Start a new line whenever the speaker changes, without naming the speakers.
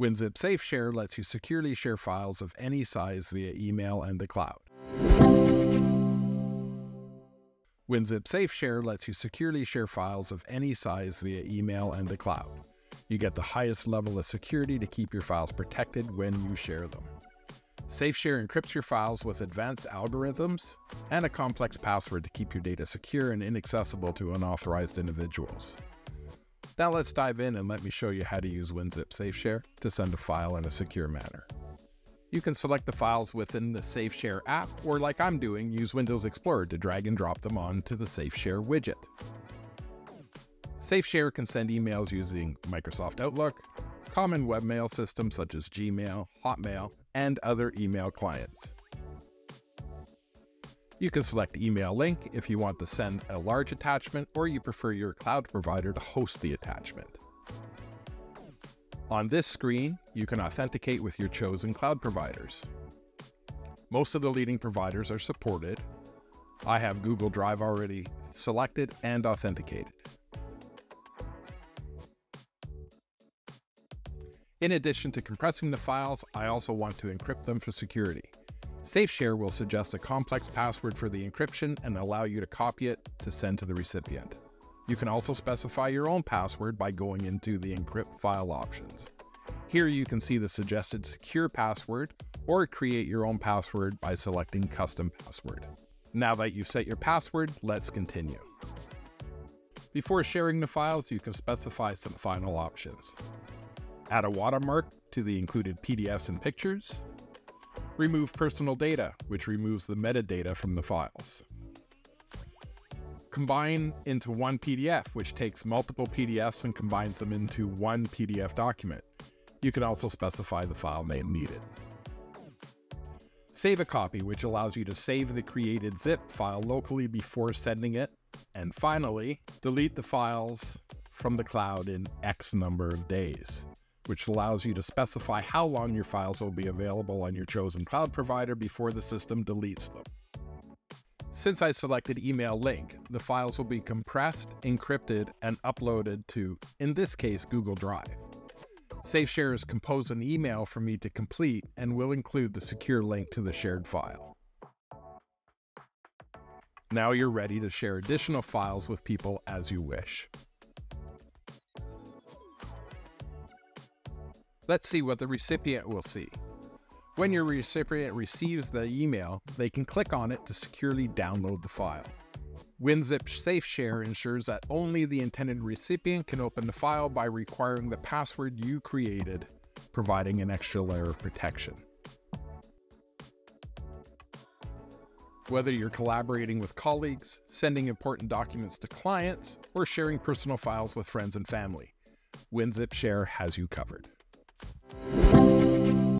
WinZip SafeShare lets you securely share files of any size via email and the cloud. WinZip SafeShare lets you securely share files of any size via email and the cloud. You get the highest level of security to keep your files protected when you share them. SafeShare encrypts your files with advanced algorithms and a complex password to keep your data secure and inaccessible to unauthorized individuals. Now let's dive in and let me show you how to use WinZip SafeShare to send a file in a secure manner. You can select the files within the SafeShare app, or like I'm doing, use Windows Explorer to drag and drop them onto the SafeShare widget. SafeShare can send emails using Microsoft Outlook, common webmail systems such as Gmail, Hotmail, and other email clients. You can select email link if you want to send a large attachment or you prefer your cloud provider to host the attachment. On this screen, you can authenticate with your chosen cloud providers. Most of the leading providers are supported. I have Google Drive already selected and authenticated. In addition to compressing the files, I also want to encrypt them for security. SafeShare will suggest a complex password for the encryption and allow you to copy it to send to the recipient. You can also specify your own password by going into the encrypt file options. Here you can see the suggested secure password or create your own password by selecting custom password. Now that you've set your password, let's continue. Before sharing the files, you can specify some final options add a watermark to the included PDFs and pictures, remove personal data, which removes the metadata from the files. Combine into one PDF, which takes multiple PDFs and combines them into one PDF document. You can also specify the file name needed. Save a copy, which allows you to save the created zip file locally before sending it. And finally, delete the files from the cloud in X number of days which allows you to specify how long your files will be available on your chosen cloud provider before the system deletes them. Since I selected email link, the files will be compressed, encrypted, and uploaded to, in this case, Google Drive. SafeShare has composed an email for me to complete and will include the secure link to the shared file. Now you're ready to share additional files with people as you wish. Let's see what the recipient will see. When your recipient receives the email, they can click on it to securely download the file. WinZip SafeShare ensures that only the intended recipient can open the file by requiring the password you created, providing an extra layer of protection. Whether you're collaborating with colleagues, sending important documents to clients, or sharing personal files with friends and family, WinZip Share has you covered.